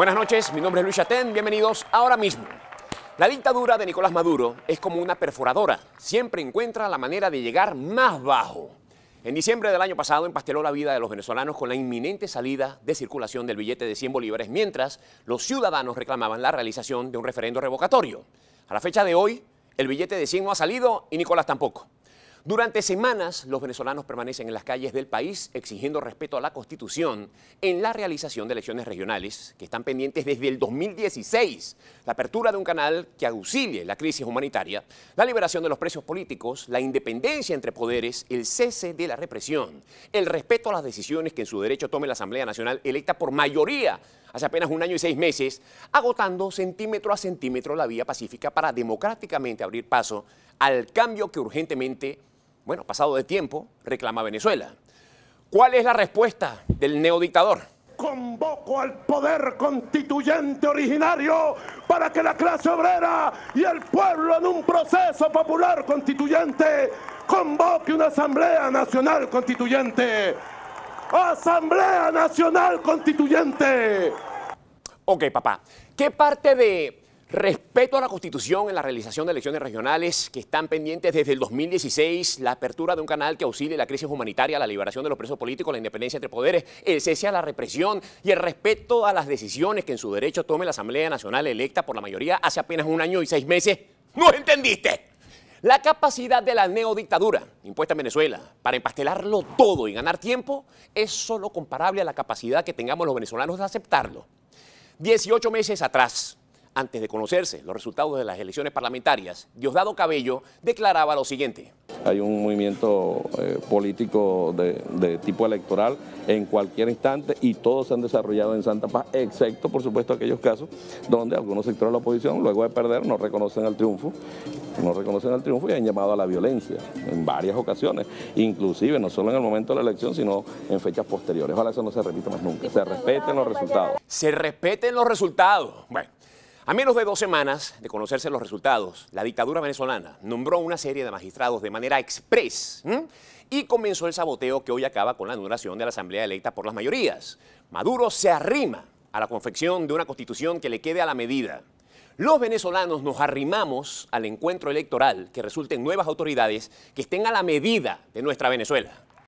Buenas noches, mi nombre es Luis Chatén, bienvenidos ahora mismo. La dictadura de Nicolás Maduro es como una perforadora, siempre encuentra la manera de llegar más bajo. En diciembre del año pasado empasteló la vida de los venezolanos con la inminente salida de circulación del billete de 100 bolívares, mientras los ciudadanos reclamaban la realización de un referendo revocatorio. A la fecha de hoy, el billete de 100 no ha salido y Nicolás tampoco. Durante semanas, los venezolanos permanecen en las calles del país exigiendo respeto a la Constitución en la realización de elecciones regionales que están pendientes desde el 2016, la apertura de un canal que auxilie la crisis humanitaria, la liberación de los presos políticos, la independencia entre poderes, el cese de la represión, el respeto a las decisiones que en su derecho tome la Asamblea Nacional electa por mayoría hace apenas un año y seis meses, agotando centímetro a centímetro la vía pacífica para democráticamente abrir paso al cambio que urgentemente bueno, pasado de tiempo, reclama Venezuela. ¿Cuál es la respuesta del neodictador? Convoco al poder constituyente originario para que la clase obrera y el pueblo en un proceso popular constituyente convoque una Asamblea Nacional Constituyente. Asamblea Nacional Constituyente. Ok, papá. ¿Qué parte de Respeto a la Constitución en la realización de elecciones regionales que están pendientes desde el 2016, la apertura de un canal que auxilie la crisis humanitaria, la liberación de los presos políticos, la independencia entre poderes, el cese a la represión y el respeto a las decisiones que en su derecho tome la Asamblea Nacional electa por la mayoría hace apenas un año y seis meses. ¿No entendiste? La capacidad de la neodictadura impuesta en Venezuela para empastelarlo todo y ganar tiempo es solo comparable a la capacidad que tengamos los venezolanos de aceptarlo. 18 meses atrás, antes de conocerse los resultados de las elecciones parlamentarias, Diosdado Cabello declaraba lo siguiente. Hay un movimiento eh, político de, tipo electoral en cualquier instante y todos se han desarrollado en Santa Paz, excepto por supuesto aquellos casos donde algunos sectores de la oposición, luego de perder, no reconocen el triunfo, no reconocen el triunfo y han llamado a la violencia en varias ocasiones, inclusive no solo en el momento de la elección, sino en fechas posteriores. Ojalá eso no se repita más nunca, se respeten los resultados. Se respeten los resultados. Bueno. A menos de dos semanas de conocerse los resultados, la dictadura venezolana nombró una serie de magistrados de manera express y comenzó el saboteo que hoy acaba con la anulación de la Asamblea electa por las mayorías. Maduro se arrima a la confección de una constitución que le quede a la medida. Los venezolanos nos arrimamos al encuentro electoral que resulten nuevas autoridades que estén a la medida de nuestra Venezuela.